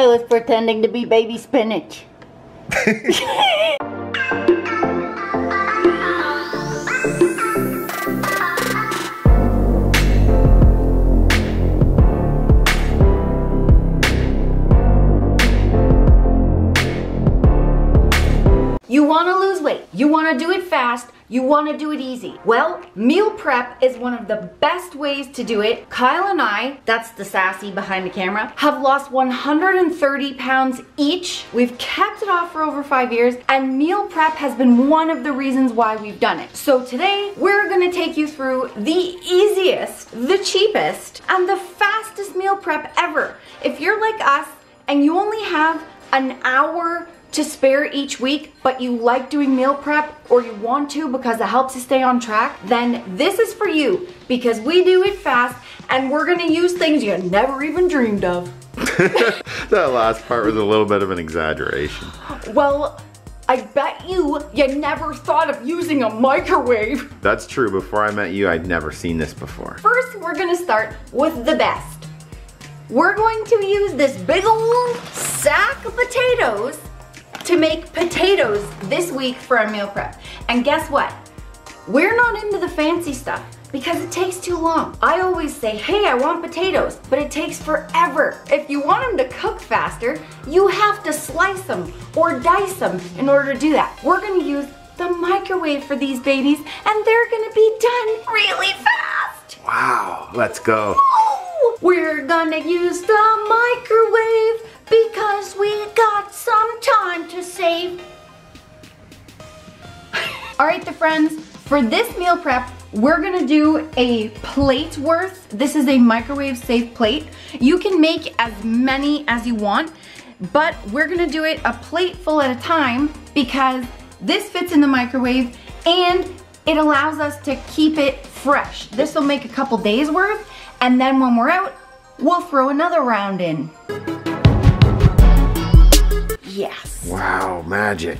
I was pretending to be baby spinach. You want to lose weight. You want to do it fast. You want to do it easy. Well, meal prep is one of the best ways to do it. Kyle and I, that's the sassy behind the camera, have lost 130 pounds each. We've kept it off for over five years and meal prep has been one of the reasons why we've done it. So today we're going to take you through the easiest, the cheapest, and the fastest meal prep ever. If you're like us and you only have an hour to spare each week, but you like doing meal prep or you want to because it helps you stay on track, then this is for you because we do it fast and we're gonna use things you never even dreamed of. that last part was a little bit of an exaggeration. Well, I bet you you never thought of using a microwave. That's true. Before I met you, I'd never seen this before. First, we're gonna start with the best. We're going to use this big old sack of potatoes to make potatoes this week for our meal prep. And guess what? We're not into the fancy stuff because it takes too long. I always say, hey, I want potatoes, but it takes forever. If you want them to cook faster, you have to slice them or dice them in order to do that. We're gonna use the microwave for these babies and they're gonna be done really fast. Wow, let's go. Oh, We're gonna use the microwave because we got some time to save. All right, the friends, for this meal prep, we're gonna do a plate worth. This is a microwave safe plate. You can make as many as you want, but we're gonna do it a plate full at a time because this fits in the microwave and it allows us to keep it fresh. This will make a couple days worth and then when we're out, we'll throw another round in. Yes. Wow, magic.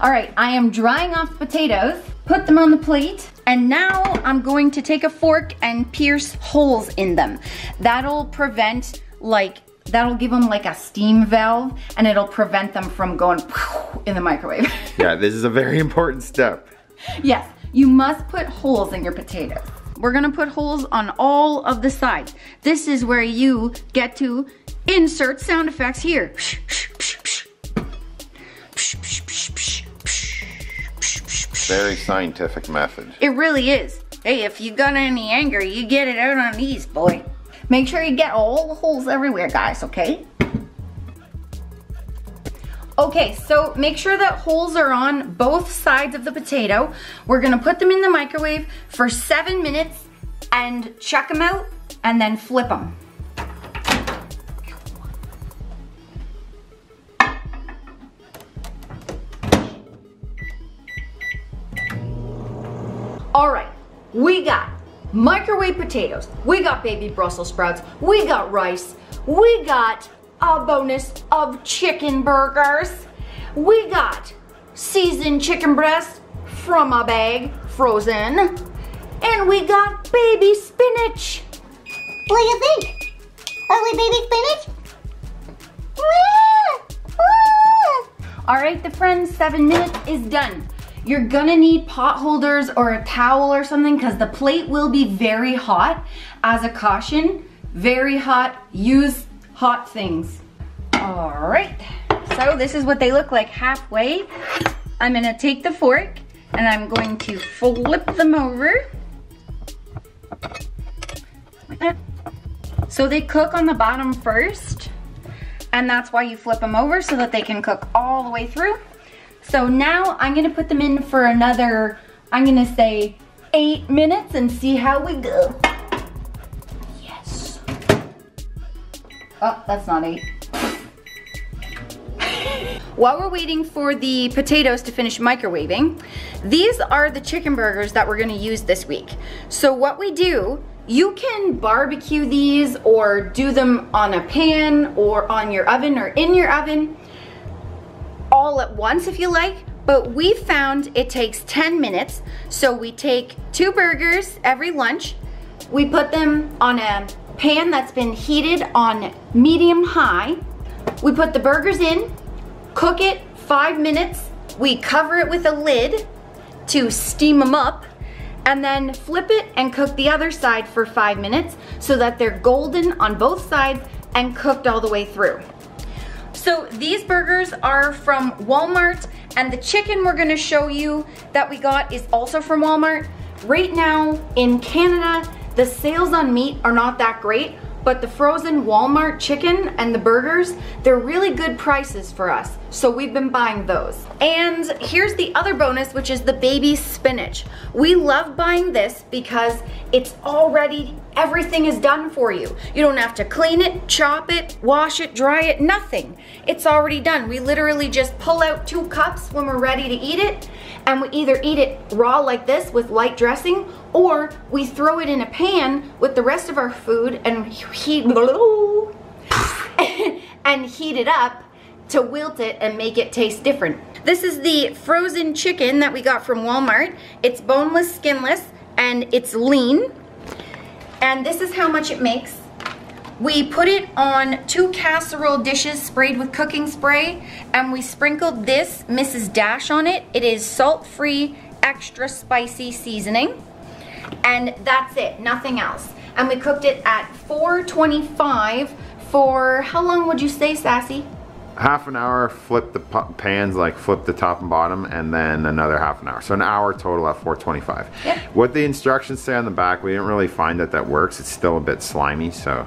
All right, I am drying off potatoes, put them on the plate, and now I'm going to take a fork and pierce holes in them. That'll prevent like, that'll give them like a steam valve and it'll prevent them from going in the microwave. yeah, this is a very important step. yes, you must put holes in your potatoes. We're gonna put holes on all of the sides. This is where you get to insert sound effects here. Very scientific method. It really is. Hey, if you got any anger, you get it out on these, boy. Make sure you get all the holes everywhere, guys, okay? Okay, so make sure that holes are on both sides of the potato. We're gonna put them in the microwave for seven minutes and check them out and then flip them. We got microwave potatoes, we got baby Brussels sprouts, we got rice, we got a bonus of chicken burgers, we got seasoned chicken breast from a bag, frozen, and we got baby spinach. What do you think? Are we baby spinach? All right, the friends, seven minutes is done. You're gonna need pot holders or a towel or something because the plate will be very hot. As a caution, very hot, use hot things. All right, so this is what they look like halfway. I'm gonna take the fork and I'm going to flip them over. So they cook on the bottom first and that's why you flip them over so that they can cook all the way through. So now I'm gonna put them in for another, I'm gonna say eight minutes and see how we go. Yes. Oh, that's not eight. While we're waiting for the potatoes to finish microwaving, these are the chicken burgers that we're gonna use this week. So what we do, you can barbecue these or do them on a pan or on your oven or in your oven all at once if you like, but we found it takes 10 minutes. So we take two burgers every lunch, we put them on a pan that's been heated on medium high. We put the burgers in, cook it five minutes. We cover it with a lid to steam them up and then flip it and cook the other side for five minutes so that they're golden on both sides and cooked all the way through. So these burgers are from Walmart and the chicken we're gonna show you that we got is also from Walmart. Right now in Canada, the sales on meat are not that great, but the frozen Walmart chicken and the burgers, they're really good prices for us. So we've been buying those. And here's the other bonus, which is the baby spinach. We love buying this because it's already, everything is done for you. You don't have to clean it, chop it, wash it, dry it, nothing. It's already done. We literally just pull out two cups when we're ready to eat it and we either eat it raw like this with light dressing or we throw it in a pan with the rest of our food and heat and heat it up to wilt it and make it taste different. This is the frozen chicken that we got from Walmart. It's boneless, skinless, and it's lean. And this is how much it makes. We put it on two casserole dishes sprayed with cooking spray and we sprinkled this Mrs. Dash on it. It is salt-free, extra spicy seasoning. And that's it, nothing else. And we cooked it at 425 for, how long would you say, Sassy? Half an hour, flip the pans, like flip the top and bottom, and then another half an hour. So an hour total at 425. Yep. What the instructions say on the back, we didn't really find that that works. It's still a bit slimy, so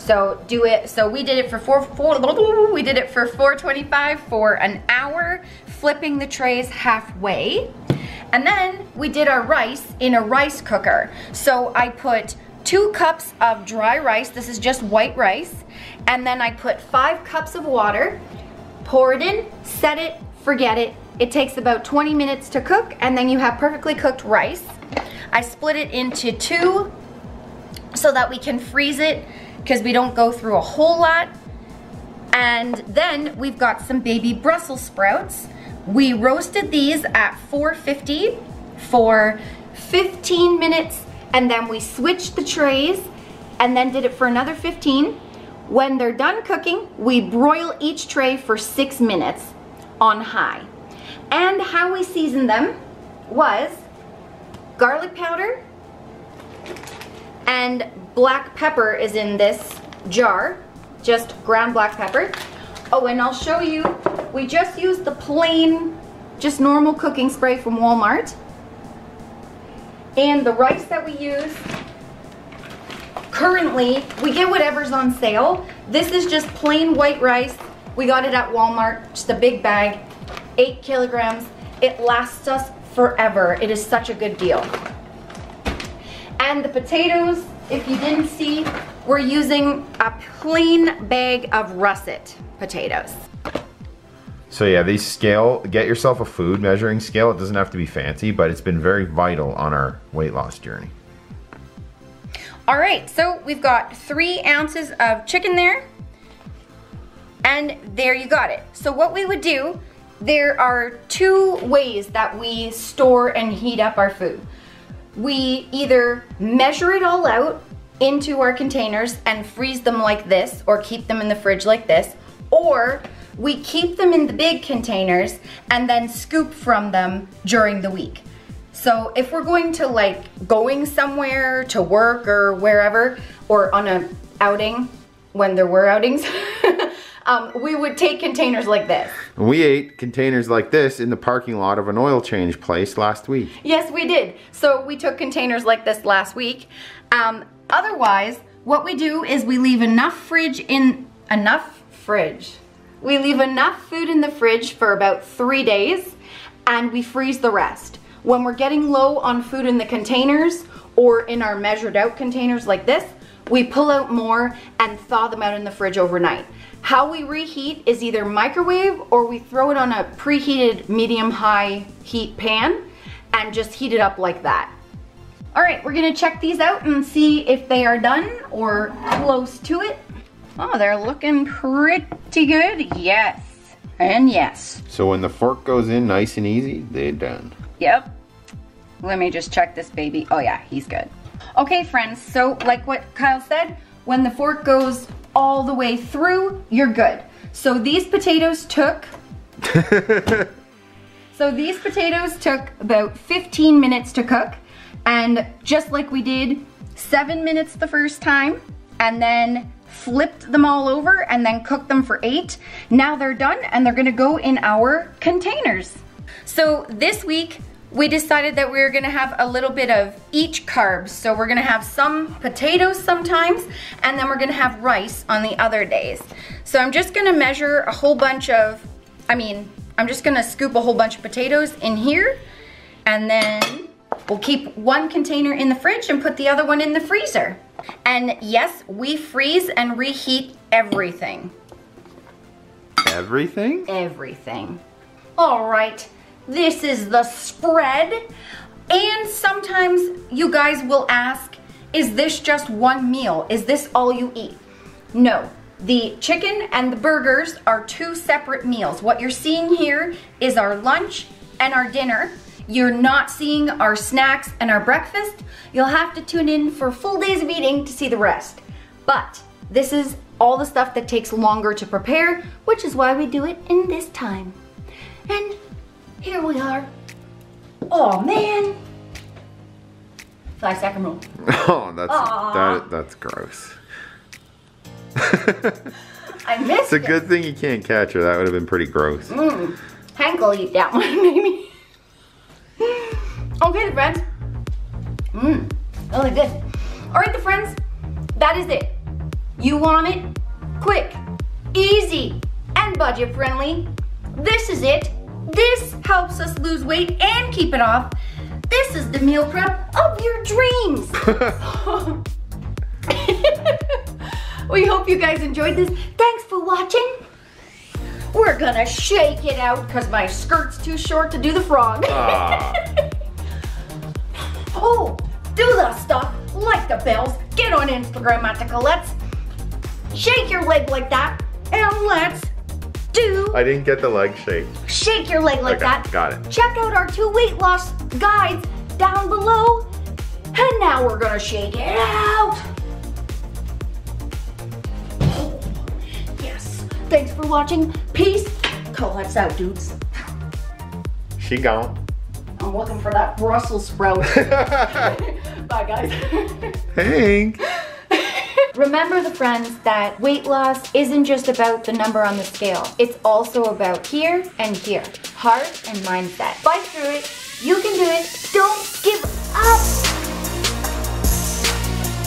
so do it, so we did it for four, four we did it for 425 for an hour, flipping the trays halfway. And then we did our rice in a rice cooker. So I put two cups of dry rice, this is just white rice, and then I put five cups of water, pour it in, set it, forget it. It takes about 20 minutes to cook, and then you have perfectly cooked rice. I split it into two so that we can freeze it because we don't go through a whole lot. And then we've got some baby Brussels sprouts. We roasted these at 450 for 15 minutes and then we switched the trays and then did it for another 15. When they're done cooking, we broil each tray for six minutes on high. And how we seasoned them was garlic powder, and black pepper is in this jar, just ground black pepper. Oh, and I'll show you, we just used the plain, just normal cooking spray from Walmart. And the rice that we use, currently, we get whatever's on sale. This is just plain white rice. We got it at Walmart, just a big bag, eight kilograms. It lasts us forever. It is such a good deal. And the potatoes, if you didn't see, we're using a plain bag of russet potatoes. So yeah, these scale, get yourself a food measuring scale. It doesn't have to be fancy, but it's been very vital on our weight loss journey. All right, so we've got three ounces of chicken there. And there you got it. So what we would do, there are two ways that we store and heat up our food we either measure it all out into our containers and freeze them like this or keep them in the fridge like this, or we keep them in the big containers and then scoop from them during the week. So if we're going to like going somewhere to work or wherever or on a outing when there were outings, um, we would take containers like this. We ate containers like this in the parking lot of an oil change place last week. Yes, we did. So we took containers like this last week. Um, otherwise, what we do is we leave enough fridge in, enough fridge. We leave enough food in the fridge for about three days and we freeze the rest. When we're getting low on food in the containers or in our measured out containers like this, we pull out more and thaw them out in the fridge overnight. How we reheat is either microwave or we throw it on a preheated medium-high heat pan and just heat it up like that. All right, we're gonna check these out and see if they are done or close to it. Oh, they're looking pretty good. Yes, and yes. So when the fork goes in nice and easy, they're done. Yep. Let me just check this baby. Oh yeah, he's good. Okay, friends, so like what Kyle said, when the fork goes all the way through, you're good. So these potatoes took So these potatoes took about 15 minutes to cook and just like we did seven minutes the first time and then flipped them all over and then cooked them for eight. Now they're done and they're gonna go in our containers. So this week we decided that we were gonna have a little bit of each carbs. So we're gonna have some potatoes sometimes, and then we're gonna have rice on the other days. So I'm just gonna measure a whole bunch of, I mean, I'm just gonna scoop a whole bunch of potatoes in here, and then we'll keep one container in the fridge and put the other one in the freezer. And yes, we freeze and reheat everything. Everything? Everything. All right, this is the spread. And sometimes you guys will ask, is this just one meal? Is this all you eat? No, the chicken and the burgers are two separate meals. What you're seeing here is our lunch and our dinner. You're not seeing our snacks and our breakfast. You'll have to tune in for full days of eating to see the rest. But this is all the stuff that takes longer to prepare, which is why we do it in this time. And here we are. Oh man. Five second rule. Oh, that's that, that's gross. I missed It's a it. good thing you can't catch her. That would have been pretty gross. Mm. Hank will eat that one, maybe. Okay, the friends. Mmm, really good. All right, the friends, that is it. You want it? Quick, easy, and budget friendly. This is it. This helps us lose weight and keep it off. This is the meal prep of your dreams. we hope you guys enjoyed this. Thanks for watching. We're gonna shake it out because my skirt's too short to do the frog. Ah. the bells, get on Instagram at the Collet's, shake your leg like that, and let's do, I didn't get the leg shake. shake your leg like Okay, that. got it. Check out our two weight loss guides down below. And now we're gonna shake it out. Oh, yes. Thanks for watching. Peace. Collet's out, dudes. She gone. I'm looking for that Brussels sprout. Bye, guys. Hank. Remember the friends that weight loss isn't just about the number on the scale. It's also about here and here. Heart and mindset. Fight through it. You can do it. Don't give up.